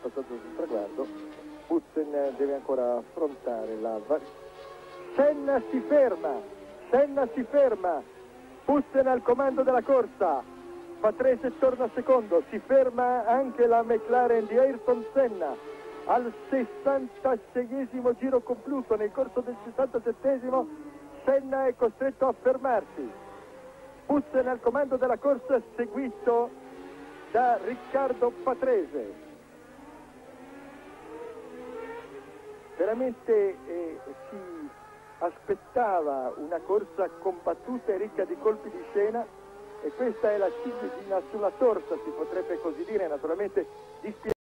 passato sul traguardo, Putzen deve ancora affrontare la... Senna si ferma, Senna si ferma, Putzen al comando della corsa, Patrese torna secondo, si ferma anche la McLaren di Ayrton Senna al 66esimo giro concluso nel corso del 67esimo Senna è costretto a fermarsi. Putzen al comando della corsa seguito da Riccardo Patrese veramente eh, si aspettava una corsa combattuta e ricca di colpi di scena e questa è la ciliegina sulla torta si potrebbe così dire naturalmente dispiace